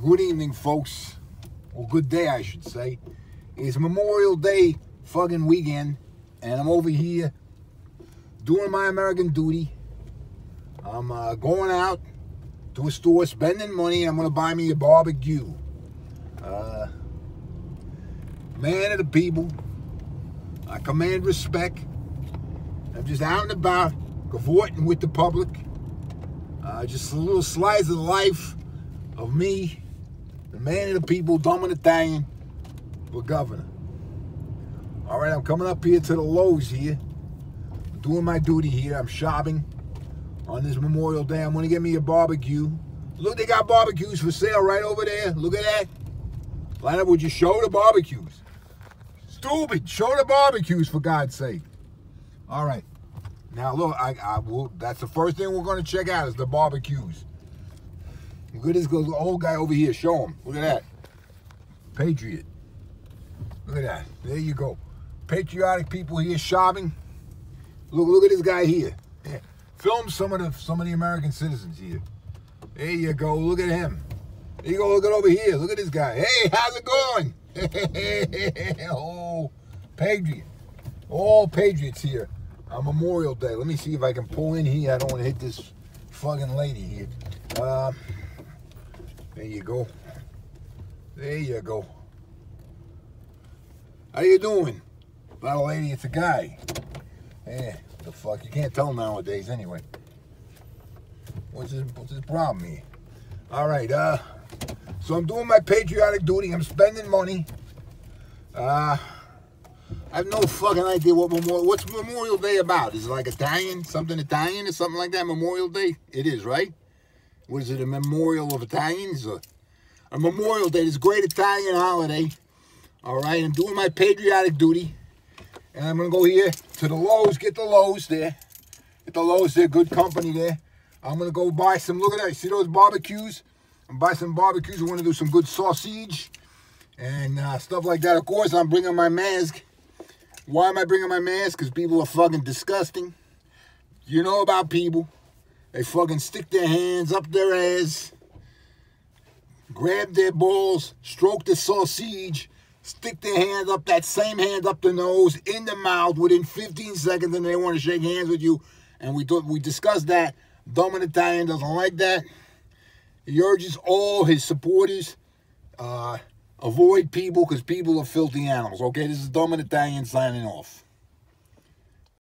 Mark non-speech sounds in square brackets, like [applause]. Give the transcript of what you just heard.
Good evening, folks. Or good day, I should say. It's Memorial Day fucking weekend, and I'm over here doing my American duty. I'm uh, going out to a store, spending money. and I'm going to buy me a barbecue. Uh, man of the people. I command respect. I'm just out and about, cavorting with the public. Uh, just a little slice of life of me, the man of the people, Dumb and Italian, for governor. All right, I'm coming up here to the Lowe's here. I'm doing my duty here. I'm shopping on this Memorial Day. I'm gonna get me a barbecue. Look, they got barbecues for sale right over there. Look at that. Line would you show the barbecues? Stupid. Show the barbecues for God's sake. All right. Now look, I, I will. That's the first thing we're going to check out is the barbecues. Look at this old guy over here. Show him. Look at that. Patriot. Look at that. There you go. Patriotic people here shopping. Look, look at this guy here. Yeah. Film some of the some of the American citizens here. There you go. Look at him. There you go. Look at over here. Look at this guy. Hey, how's it going? [laughs] oh, Patriot. All Patriots here on Memorial Day. Let me see if I can pull in here. I don't want to hit this fucking lady here. Uh, there you go. There you go. How you doing? Not a lady, it's a guy. Eh, the fuck? You can't tell nowadays anyway. What's his, what's his problem here? All right, uh, so I'm doing my patriotic duty. I'm spending money. Uh, I have no fucking idea what Memorial, what's Memorial Day about? Is it like Italian, something Italian or something like that, Memorial Day? It is, right? What is it, a memorial of Italians? A, a Memorial Day, this great Italian holiday. All right, I'm doing my patriotic duty. And I'm going to go here to the Lowe's, get the Lowe's there. Get the Lowe's there, good company there. I'm going to go buy some, look at that, see those barbecues? I'm buy some barbecues. I want to do some good sausage and uh, stuff like that. Of course, I'm bringing my mask why am I bringing my mask? Because people are fucking disgusting. You know about people. They fucking stick their hands up their ass, grab their balls, stroke the sausage, stick their hands up, that same hand up the nose, in the mouth within 15 seconds, and they want to shake hands with you. And we thought we discussed that. Dumb and Italian doesn't like that. He urges all his supporters uh, Avoid people because people are filthy animals. Okay, this is Dumb and Italian signing off.